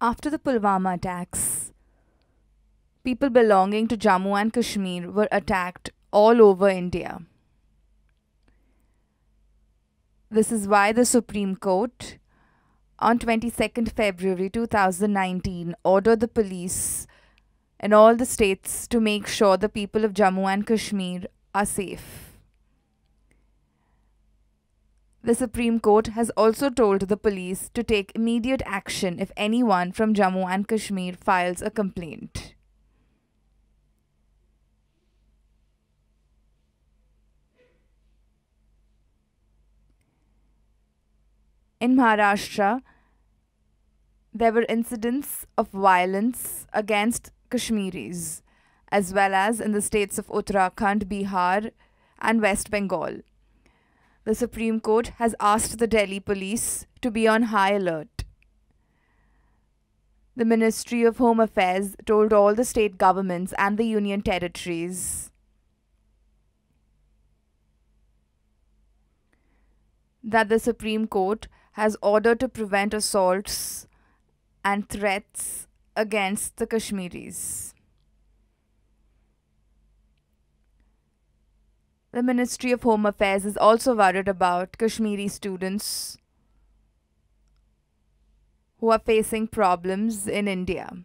After the Pulwama attacks, people belonging to Jammu and Kashmir were attacked all over India. This is why the Supreme Court on 22nd February 2019 ordered the police in all the states to make sure the people of Jammu and Kashmir are safe. The Supreme Court has also told the police to take immediate action if anyone from Jammu and Kashmir files a complaint. In Maharashtra, there were incidents of violence against Kashmiris, as well as in the states of Uttarakhand, Bihar, and West Bengal. The Supreme Court has asked the Delhi police to be on high alert. The Ministry of Home Affairs told all the state governments and the union territories that the Supreme Court has ordered to prevent assaults and threats against the Kashmiris. The Ministry of Home Affairs is also worried about Kashmiri students who are facing problems in India.